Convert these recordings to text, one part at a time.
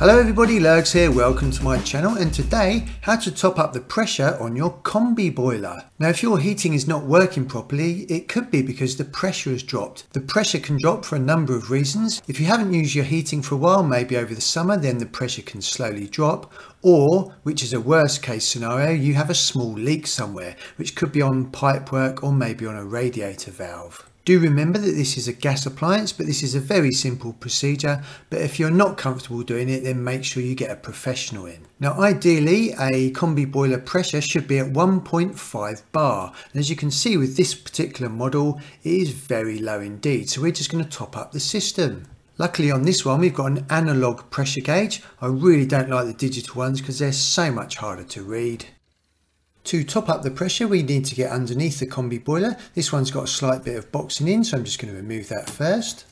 Hello everybody, Lurgs here, welcome to my channel and today how to top up the pressure on your combi boiler. Now if your heating is not working properly, it could be because the pressure has dropped. The pressure can drop for a number of reasons. If you haven't used your heating for a while, maybe over the summer, then the pressure can slowly drop. Or, which is a worst case scenario, you have a small leak somewhere, which could be on pipework or maybe on a radiator valve. Do remember that this is a gas appliance, but this is a very simple procedure. But if you're not comfortable doing it, then make sure you get a professional in. Now, ideally, a combi boiler pressure should be at 1.5 bar. And as you can see with this particular model, it is very low indeed. So we're just going to top up the system. Luckily on this one, we've got an analog pressure gauge. I really don't like the digital ones because they're so much harder to read. To top up the pressure we need to get underneath the combi boiler. This one's got a slight bit of boxing in so I'm just going to remove that first.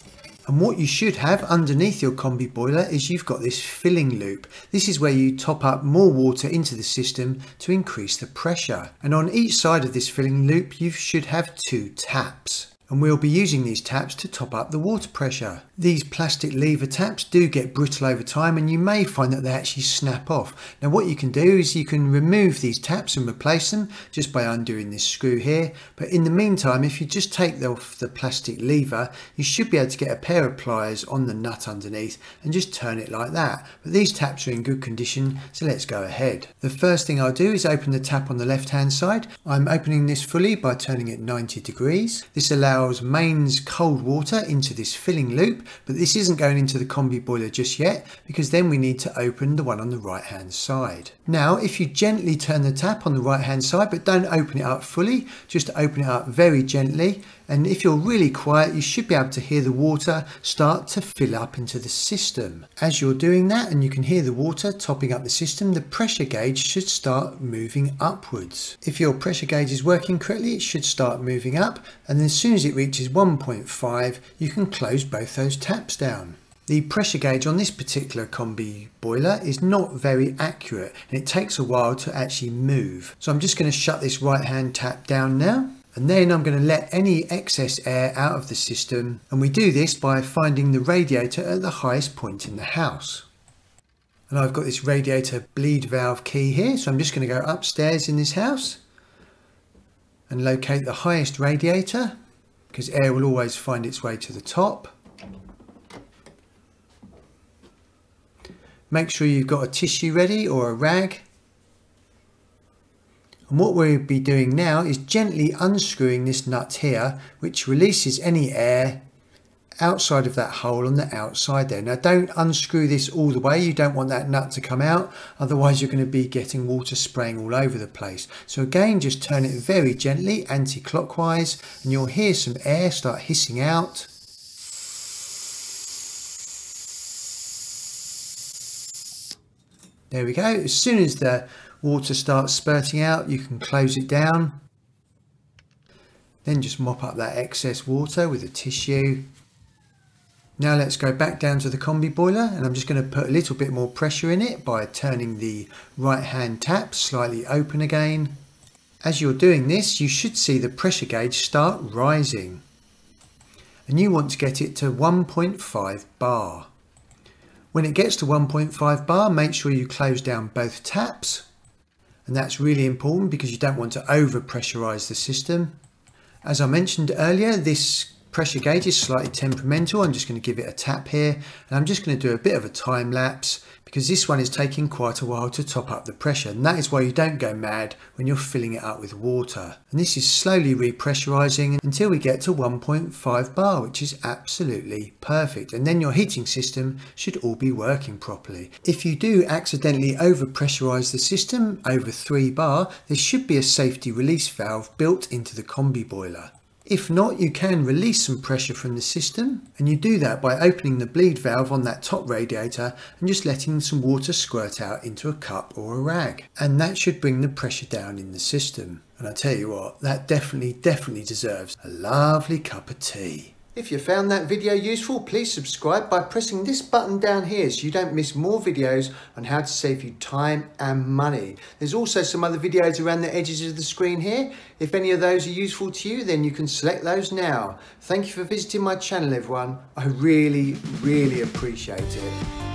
And what you should have underneath your combi boiler is you've got this filling loop. This is where you top up more water into the system to increase the pressure. And on each side of this filling loop you should have two taps and we'll be using these taps to top up the water pressure. These plastic lever taps do get brittle over time and you may find that they actually snap off. Now what you can do is you can remove these taps and replace them just by undoing this screw here but in the meantime if you just take off the plastic lever you should be able to get a pair of pliers on the nut underneath and just turn it like that. But these taps are in good condition so let's go ahead. The first thing I'll do is open the tap on the left hand side. I'm opening this fully by turning it 90 degrees. This allows allows mains cold water into this filling loop, but this isn't going into the combi boiler just yet because then we need to open the one on the right hand side. Now, if you gently turn the tap on the right hand side, but don't open it up fully, just open it up very gently. And if you're really quiet, you should be able to hear the water start to fill up into the system. As you're doing that and you can hear the water topping up the system, the pressure gauge should start moving upwards. If your pressure gauge is working correctly, it should start moving up. And as soon as it reaches 1.5, you can close both those taps down. The pressure gauge on this particular combi boiler is not very accurate and it takes a while to actually move. So I'm just going to shut this right hand tap down now and then I'm going to let any excess air out of the system and we do this by finding the radiator at the highest point in the house. And I've got this radiator bleed valve key here so I'm just going to go upstairs in this house and locate the highest radiator because air will always find its way to the top. Make sure you've got a tissue ready or a rag. And what we'll be doing now is gently unscrewing this nut here, which releases any air outside of that hole on the outside there. Now don't unscrew this all the way, you don't want that nut to come out, otherwise you're going to be getting water spraying all over the place. So again, just turn it very gently anti-clockwise and you'll hear some air start hissing out. There we go. As soon as the water starts spurting out, you can close it down. Then just mop up that excess water with a tissue. Now let's go back down to the combi boiler and I'm just going to put a little bit more pressure in it by turning the right hand tap slightly open again. As you're doing this, you should see the pressure gauge start rising. And you want to get it to 1.5 bar. When it gets to 1.5 bar, make sure you close down both taps. And that's really important because you don't want to over pressurize the system. As I mentioned earlier, this pressure gauge is slightly temperamental. I'm just going to give it a tap here and I'm just going to do a bit of a time lapse because this one is taking quite a while to top up the pressure and that is why you don't go mad when you're filling it up with water. And this is slowly repressurizing until we get to 1.5 bar which is absolutely perfect and then your heating system should all be working properly. If you do accidentally over pressurize the system over 3 bar there should be a safety release valve built into the combi boiler. If not, you can release some pressure from the system and you do that by opening the bleed valve on that top radiator and just letting some water squirt out into a cup or a rag. And that should bring the pressure down in the system. And I tell you what, that definitely, definitely deserves a lovely cup of tea. If you found that video useful, please subscribe by pressing this button down here so you don't miss more videos on how to save you time and money. There's also some other videos around the edges of the screen here. If any of those are useful to you, then you can select those now. Thank you for visiting my channel, everyone. I really, really appreciate it.